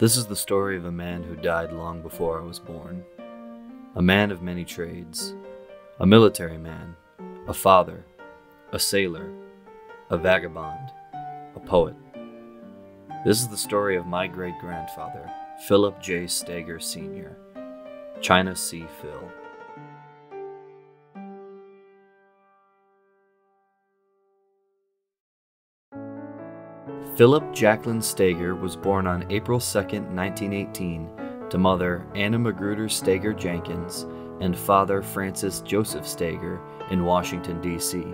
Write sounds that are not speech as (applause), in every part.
This is the story of a man who died long before I was born. A man of many trades. A military man. A father. A sailor. A vagabond. A poet. This is the story of my great grandfather, Philip J. Stoegerer Sr., China Sea Phil. Philip Jacqueline Stoegerer was born on April 2, 1918, to mother Anna Magruder Stoegerer Jenkins and father Francis Joseph Stoegerer in Washington, D.C.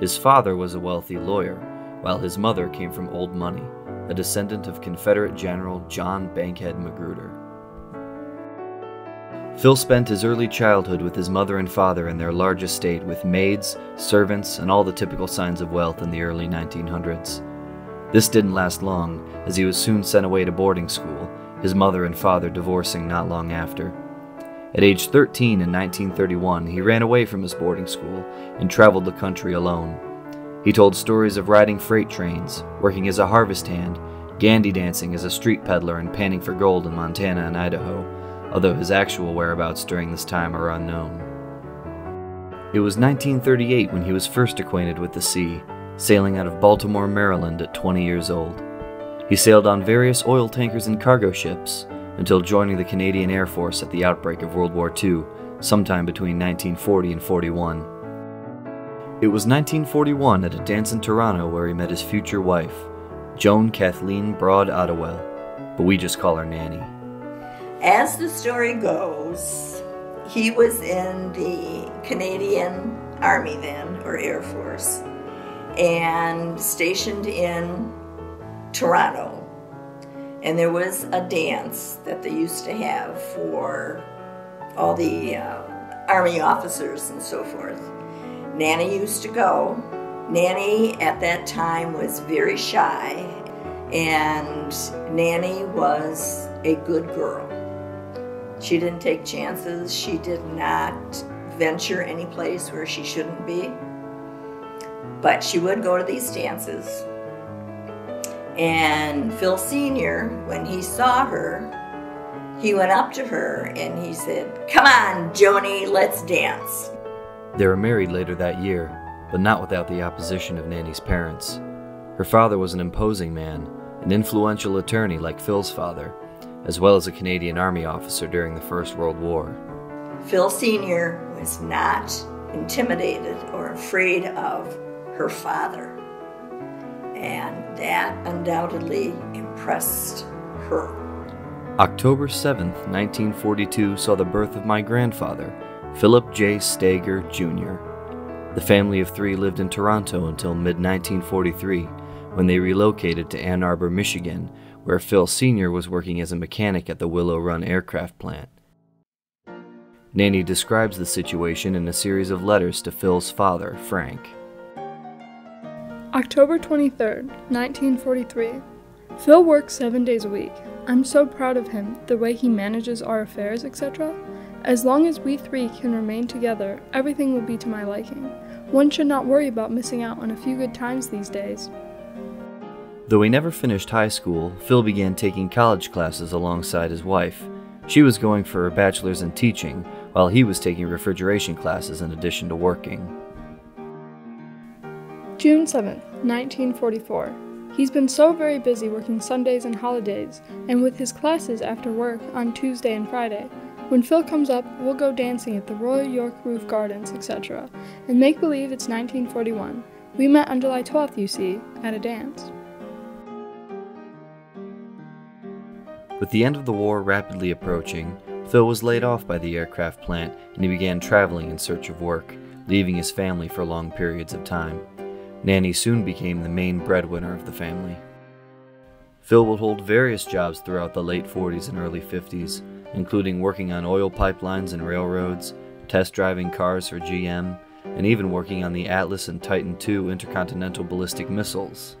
His father was a wealthy lawyer, while his mother came from old money, a descendant of Confederate General John Bankhead Magruder. Phil spent his early childhood with his mother and father in their large estate with maids, servants, and all the typical signs of wealth in the early 1900s. This didn't last long, as he was soon sent away to boarding school, his mother and father divorcing not long after. At age 13 in 1931, he ran away from his boarding school and traveled the country alone. He told stories of riding freight trains, working as a harvest hand, gandy dancing as a street peddler, and panning for gold in Montana and Idaho, although his actual whereabouts during this time are unknown. It was 1938 when he was first acquainted with the sea sailing out of Baltimore, Maryland at 20 years old. He sailed on various oil tankers and cargo ships until joining the Canadian Air Force at the outbreak of World War II, sometime between 1940 and 41. It was 1941 at a dance in Toronto where he met his future wife, Joan Kathleen Broad Ottewell, but we just call her Nanny. As the story goes, he was in the Canadian Army then, or Air Force, and stationed in Toronto. And there was a dance that they used to have for all the uh, Army officers and so forth. Nanny used to go. Nanny at that time was very shy, and Nanny was a good girl. She didn't take chances. She did not venture any place where she shouldn't be. But she would go to these dances. And Phil Sr., when he saw her, he went up to her and he said, Come on, Joni, let's dance. They were married later that year, but not without the opposition of Nanny's parents. Her father was an imposing man, an influential attorney like Phil's father, as well as a Canadian Army officer during the First World War. Phil Sr. was not intimidated or afraid of her father. And that undoubtedly impressed her. October 7th, 1942 saw the birth of my grandfather, Philip J. Stoegerer, Jr. The family of three lived in Toronto until mid 1943 when they relocated to Ann Arbor, Michigan, where Phil Sr. was working as a mechanic at the Willow Run aircraft plant. Nanny describes the situation in a series of letters to Phil's father, Frank. October 23rd, 1943. Phil works seven days a week. I'm so proud of him, the way he manages our affairs, etc. As long as we three can remain together, everything will be to my liking. One should not worry about missing out on a few good times these days. Though he never finished high school, Phil began taking college classes alongside his wife. She was going for her bachelor's in teaching, while he was taking refrigeration classes in addition to working. June 7th, 1944. He's been so very busy working Sundays and holidays, and with his classes after work on Tuesday and Friday. When Phil comes up, we'll go dancing at the Royal York Roof Gardens, etc., and make believe it's 1941. We met on July 12th, you see, at a dance. With the end of the war rapidly approaching, Phil was laid off by the aircraft plant and he began traveling in search of work, leaving his family for long periods of time. Nanny soon became the main breadwinner of the family. Phil would hold various jobs throughout the late 40s and early 50s, including working on oil pipelines and railroads, test driving cars for GM, and even working on the Atlas and Titan II intercontinental ballistic missiles.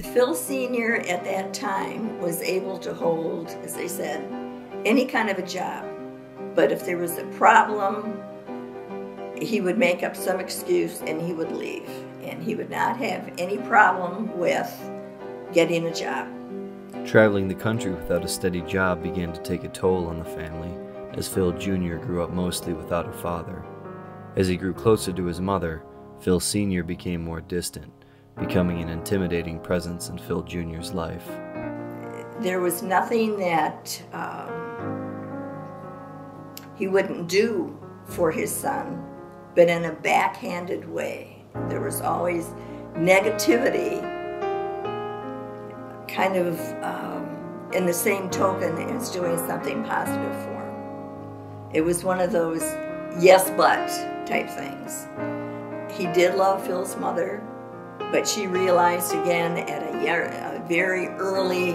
Phil Sr. at that time was able to hold, as they said, any kind of a job. But if there was a problem, he would make up some excuse and he would leave and he would not have any problem with getting a job. Traveling the country without a steady job began to take a toll on the family, as Phil Jr. grew up mostly without a father. As he grew closer to his mother, Phil Sr. became more distant, becoming an intimidating presence in Phil Jr.'s life. There was nothing that um, he wouldn't do for his son, but in a backhanded way. There was always negativity, kind of um, in the same token as doing something positive for him. It was one of those yes but type things. He did love Phil's mother, but she realized again at a, a very early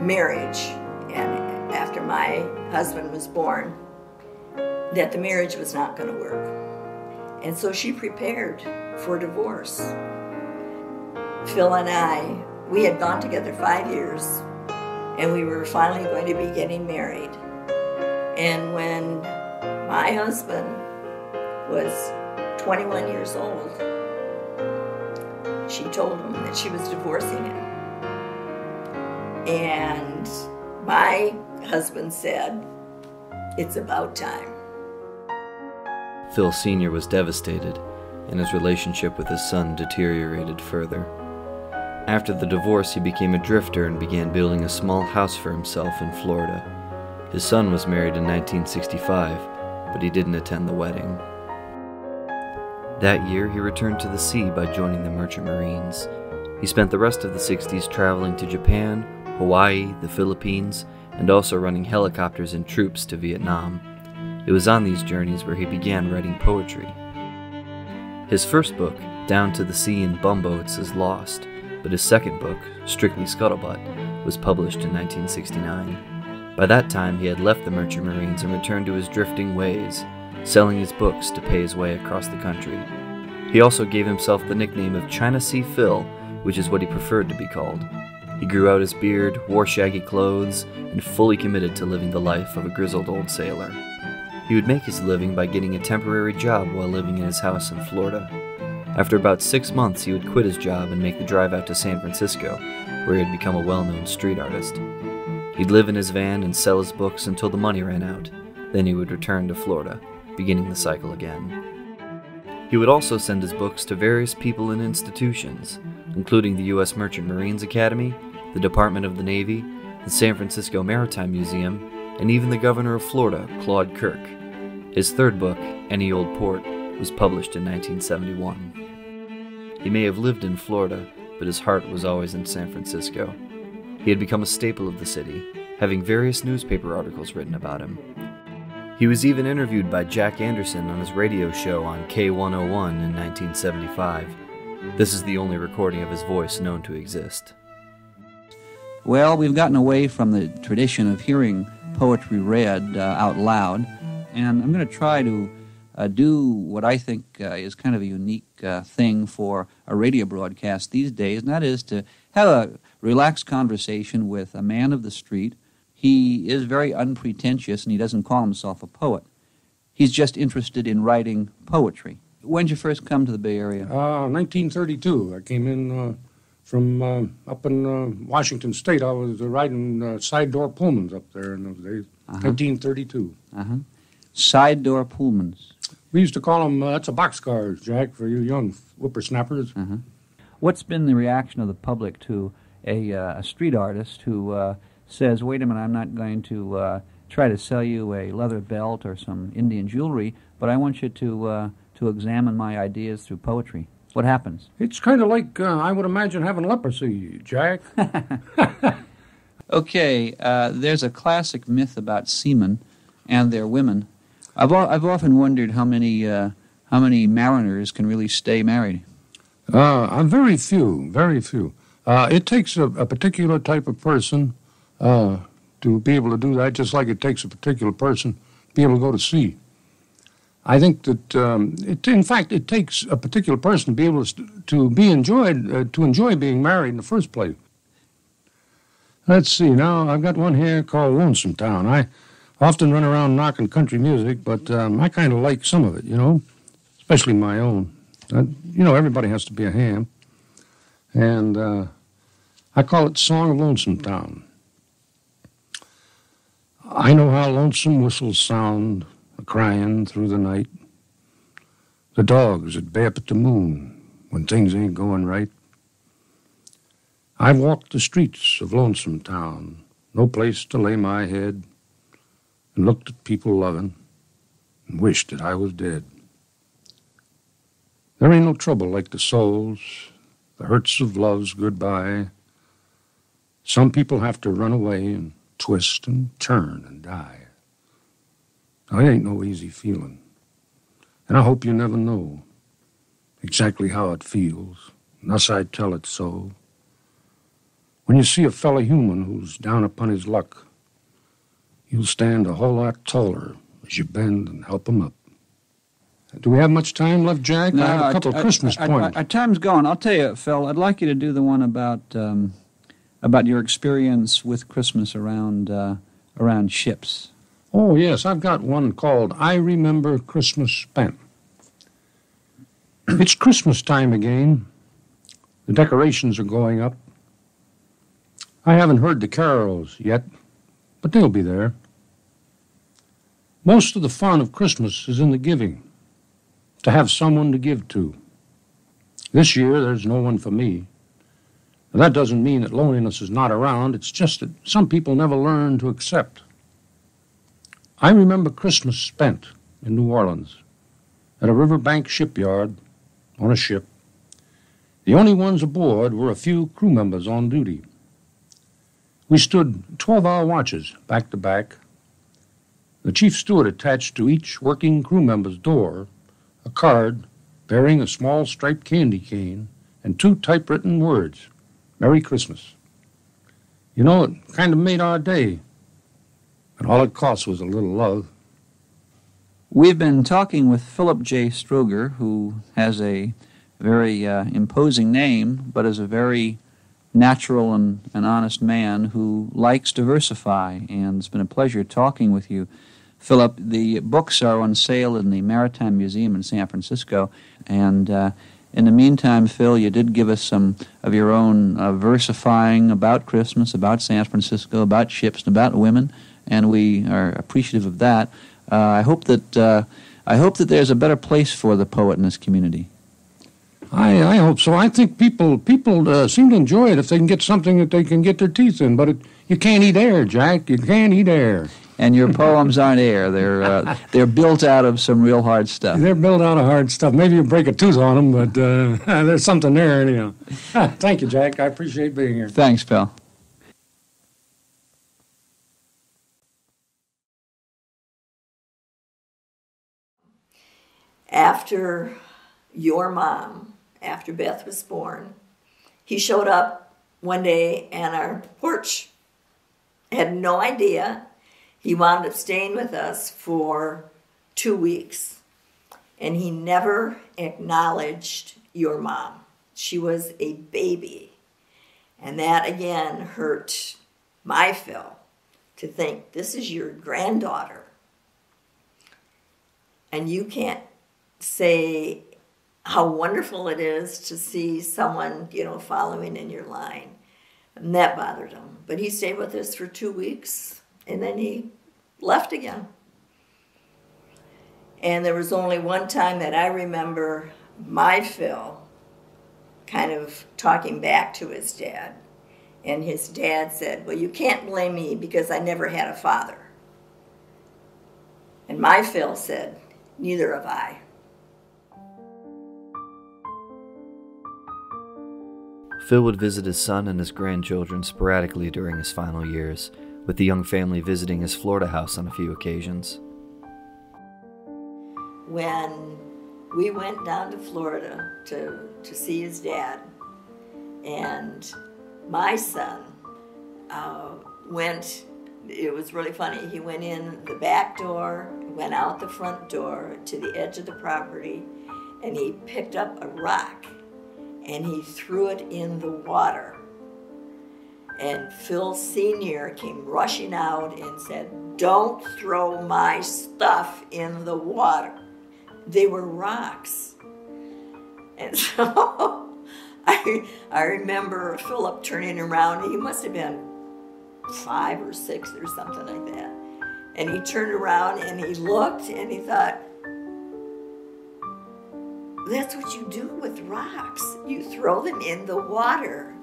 marriage, and after my husband was born, that the marriage was not going to work. And so she prepared for divorce. Phil and I, we had gone together five years, and we were finally going to be getting married. And when my husband was 21 years old, she told him that she was divorcing him. And my husband said, It's about time. Phil Sr. was devastated, and his relationship with his son deteriorated further. After the divorce, he became a drifter and began building a small house for himself in Florida. His son was married in 1965, but he didn't attend the wedding. That year, he returned to the sea by joining the Merchant Marines. He spent the rest of the 60s traveling to Japan, Hawaii, the Philippines, and also running helicopters and troops to Vietnam. It was on these journeys where he began writing poetry. His first book, Down to the Sea in Bumboats, is lost, but his second book, Strictly Scuttlebutt, was published in 1969. By that time, he had left the Merchant Marines and returned to his drifting ways, selling his books to pay his way across the country. He also gave himself the nickname of China Sea Phil, which is what he preferred to be called. He grew out his beard, wore shaggy clothes, and fully committed to living the life of a grizzled old sailor. He would make his living by getting a temporary job while living in his house in Florida. After about six months, he would quit his job and make the drive out to San Francisco, where he had become a well known street artist. He'd live in his van and sell his books until the money ran out. Then he would return to Florida, beginning the cycle again. He would also send his books to various people and institutions, including the U.S. Merchant Marines Academy, the Department of the Navy, the San Francisco Maritime Museum, and even the governor of Florida, Claude Kirk. His third book, Any Old Port, was published in 1971. He may have lived in Florida, but his heart was always in San Francisco. He had become a staple of the city, having various newspaper articles written about him. He was even interviewed by Jack Anderson on his radio show on K101 in 1975. This is the only recording of his voice known to exist. Well, we've gotten away from the tradition of hearing poetry read uh, out loud, and I'm going to try to uh, do what I think uh, is kind of a unique uh, thing for a radio broadcast these days, and that is to have a relaxed conversation with a man of the street. He is very unpretentious and he doesn't call himself a poet. He's just interested in writing poetry. When did you first come to the Bay Area? 1932. Uh, I came in uh, from uh, up in uh, Washington State. I was uh, riding uh, side door Pullmans up there in those days. Uh-huh. 1932. Uh-huh. Side door Pullmans. We used to call them, uh, that's a boxcar, Jack, for you young whippersnappers. Uh-huh. What's been the reaction of the public to a, uh, a street artist who uh, says, wait a minute, I'm not going to uh, try to sell you a leather belt or some Indian jewelry, but I want you to, uh, to examine my ideas through poetry? What happens? It's kind of like, uh, I would imagine, having leprosy, Jack. (laughs) Okay, uh, there's a classic myth about seamen and their women. I've, I've often wondered how many, uh, how many mariners can really stay married. Uh, uh, very few, very few. Uh, it takes a, a particular type of person uh, to be able to do that, just like it takes a particular person to be able to go to sea. I think that, um, it, in fact, it takes a particular person to be able to, to be enjoyed, uh, to enjoy being married in the first place. Let's see. Now I've got one here called Lonesome Town. I often run around knocking country music, but um, I kind of like some of it, you know, especially my own. Uh, you know, everybody has to be a ham, and uh, I call it "Song of Lonesome Town." I know how lonesome whistles sound crying through the night. The dogs that bay up at the moon when things ain't going right. I've walked the streets of Lonesome Town, no place to lay my head, and looked at people loving and wished that I was dead. There ain't no trouble like the souls, the hurts of love's goodbye. Some people have to run away and twist and turn and die. Now, it ain't no easy feeling, and I hope you never know exactly how it feels, unless I tell it so. When you see a fellow human who's down upon his luck, you'll stand a whole lot taller as you bend and help him up. Do we have much time left, Jack? No, I have a couple our- of Christmas our, points. Our, our time's gone. I'll tell you, Phil. I'd like you to do the one about um, about your experience with Christmas around uh, around ships. Oh, yes, I've got one called I Remember Christmas Spent. it's Christmas time again. The decorations are going up. I haven't heard the carols yet, but they'll be there. Most of the fun of Christmas is in the giving, to have someone to give to. This year, there's no one for me. Now, that doesn't mean that loneliness is not around, it's just that some people never learn to accept. I remember Christmas spent in New Orleans at a riverbank shipyard on a ship. The only ones aboard were a few crew members on duty. We stood 12 hour watches back to back. The chief steward attached to each working crew member's door a card bearing a small striped candy cane and two typewritten words Merry Christmas. You know, it kind of made our day. And all it cost was a little love. We've been talking with Philip J. Stoegerer, who has a very uh, imposing name, but is a very natural and, honest man who likes diversify. And it's been a pleasure talking with you. Philip, the books are on sale in the Maritime Museum in San Francisco. And uh, in the meantime, Phil, you did give us some of your own uh, versifying about Christmas, about San Francisco, about ships, and about women. And we are appreciative of that. Uh, I hope that uh, I hope that there's a better place for the poet in this community. I, I hope so. I think people people uh, seem to enjoy it if they can get something that they can get their teeth in. But it, you can't eat air, Jack. You can't eat air. And your poems aren't air; they're uh, (laughs) they're built out of some real hard stuff. They're built out of hard stuff. Maybe you break a tooth on them, but uh, (laughs) there's something there anyhow. (laughs) Thank you, Jack. I appreciate being here. Thanks, Phil. After your mom, after Beth was born, he showed up one day on our porch. Had no idea. He wound up staying with us for two weeks. And he never acknowledged your mom. She was a baby. And that again hurt my Phil to think this is your granddaughter. And you can't say how wonderful it is to see someone, you know, following in your line. And that bothered him. But he stayed with us for two weeks and then he left again. And there was only one time that I remember my Phil kind of talking back to his dad. And his dad said, Well, you can't blame me because I never had a father. And my Phil said, Neither have I. Phil would visit his son and his grandchildren sporadically during his final years, with the young family visiting his Florida house on a few occasions. when we went down to Florida to, to see his dad, and my son uh, went, it was really funny. He went in the back door, went out the front door to the edge of the property, and he picked up a rock and he threw it in the water. And Phil Sr. came rushing out and said, Don't throw my stuff in the water. They were rocks. And (laughs) so I, I remember Philip turning around. He must have been five or six or something like that. And he turned around and he looked and he thought, that's what you do with rocks. You throw them in the water.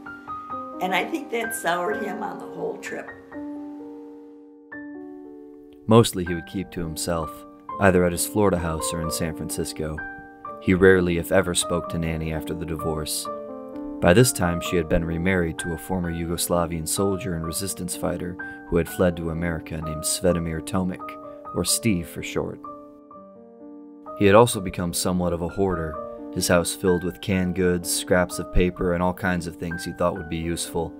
And I think that soured him on the whole trip. Mostly he would keep to himself, either at his Florida house or in San Francisco. He rarely, if ever, spoke to Nanny after the divorce. By this time, she had been remarried to a former Yugoslavian soldier and resistance fighter who had fled to America named Svetomir Tomic, or Steve for short. He had also become somewhat of a hoarder, his house filled with canned goods, scraps of paper, and all kinds of things he thought would be useful.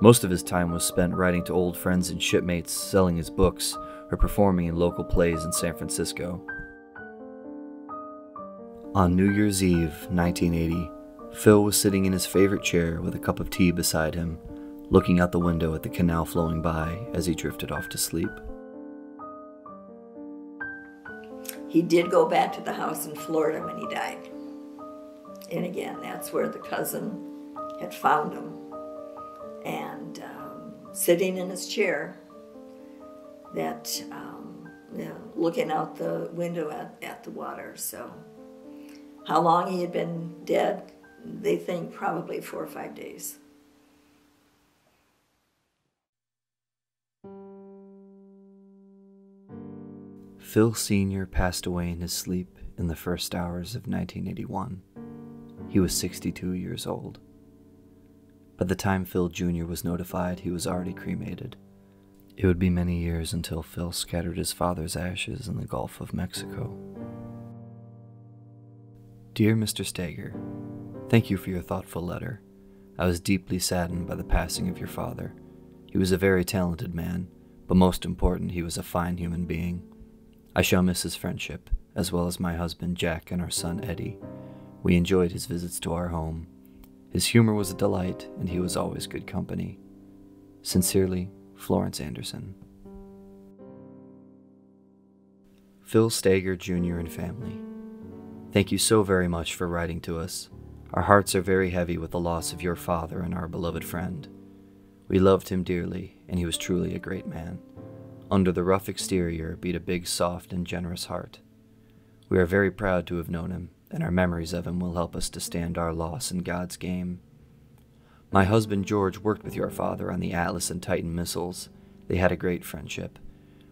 Most of his time was spent writing to old friends and shipmates, selling his books, or performing in local plays in San Francisco. On New Year's Eve, 1980, Phil was sitting in his favorite chair with a cup of tea beside him, looking out the window at the canal flowing by as he drifted off to sleep. He did go back to the house in Florida when he died. And again, that's where the cousin had found him. And um, sitting in his chair, that um, you know, looking out the window at, at the water. So how long he had been dead, they think probably four or five days. Phil Sr. passed away in his sleep in the first hours of 1981. He was 62 years old. By the time Phil Jr. was notified, he was already cremated. It would be many years until Phil scattered his father's ashes in the Gulf of Mexico. Dear Mr. Stoegerer, thank you for your thoughtful letter. I was deeply saddened by the passing of your father. He was a very talented man, but most important, he was a fine human being. I shall miss his friendship, as well as my husband Jack and our son Eddie. We enjoyed his visits to our home. His humor was a delight, and he was always good company. Sincerely, Florence Anderson. Phil Stoegerer Jr. and family. Thank you so very much for writing to us. Our hearts are very heavy with the loss of your father and our beloved friend. We loved him dearly, and he was truly a great man. Under the rough exterior beat a big, soft, and generous heart. We are very proud to have known him, and our memories of him will help us to stand our loss in God's game. My husband George worked with your father on the Atlas and Titan missiles. They had a great friendship.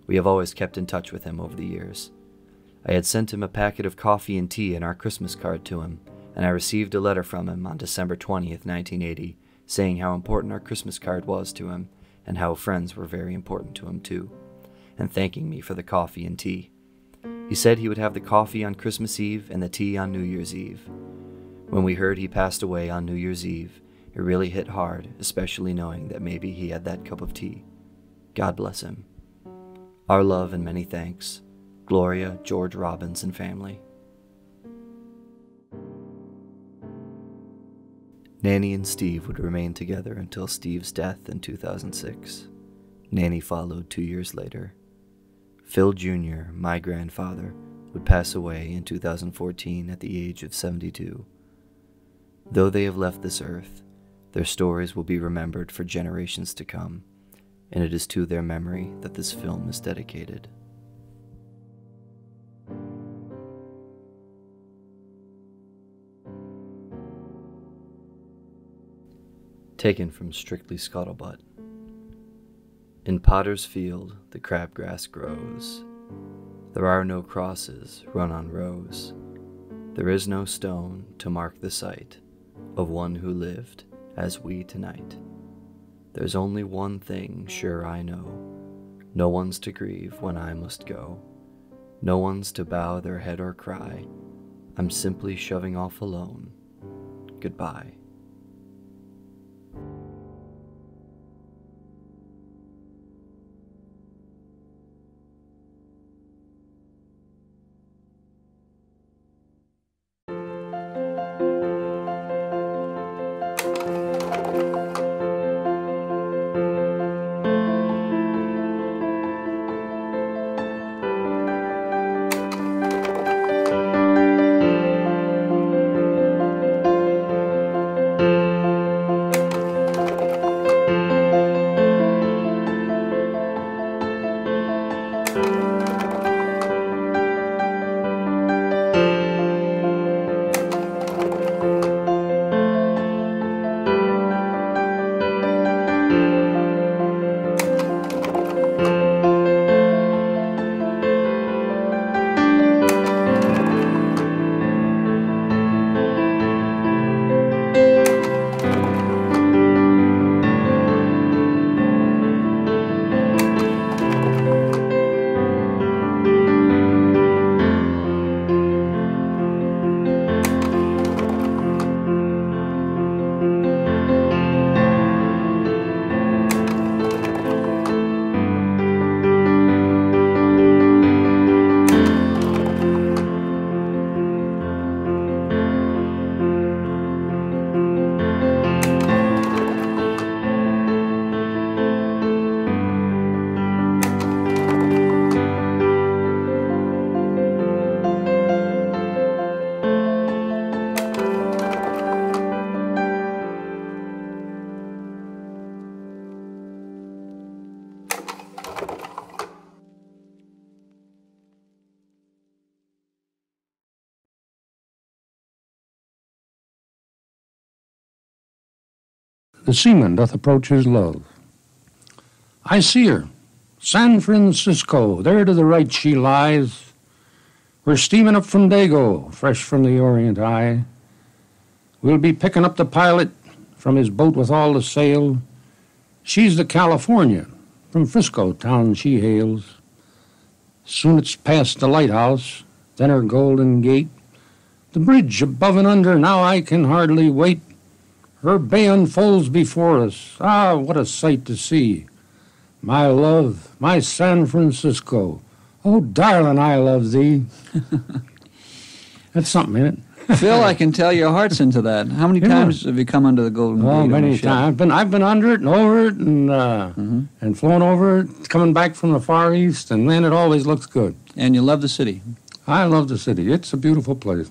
We have always kept in touch with him over the years. I had sent him a packet of coffee and tea in our Christmas card to him, and I received a letter from him on December 20th, 1980, saying how important our Christmas card was to him, and how friends were very important to him too, and thanking me for the coffee and tea. He said he would have the coffee on Christmas Eve and the tea on New Year's Eve. When we heard he passed away on New Year's Eve, it really hit hard, especially knowing that maybe he had that cup of tea. God bless him. Our love and many thanks. Gloria, George Robbins, and family. Nanny and Steve would remain together until Steve's death in 2006. Nanny followed two years later. Phil Jr., my grandfather, would pass away in 2014 at the age of 72. Though they have left this earth, their stories will be remembered for generations to come, and it is to their memory that this film is dedicated. Taken from Strictly Scuttlebutt. In Potter's Field, the crabgrass grows. There are no crosses run on rows. There is no stone to mark the site of one who lived as we tonight. There's only one thing sure I know no one's to grieve when I must go. No one's to bow their head or cry. I'm simply shoving off alone. Goodbye. The seaman doth approach his love. I see her, San Francisco, there to the right she lies. We're steaming up from Dago, fresh from the Orient Eye. We'll be picking up the pilot from his boat with all the sail. She's the California, from Frisco town she hails. Soon it's past the lighthouse, then her golden gate. The bridge above and under, now I can hardly wait. Her bay unfolds before us. Ah, what a sight to see! My love, my San Francisco. Oh, darling, I love thee. That's something in it. (laughs) Phil, I can tell your heart's into that. How many Yeah. times have you come under the Golden Gate? Oh, many times. I've been, I've been under it and over it and, uh, Mhm. and flown over it, coming back from the Far East, and man, it always looks good. And you love the city. I love the city. It's a beautiful place.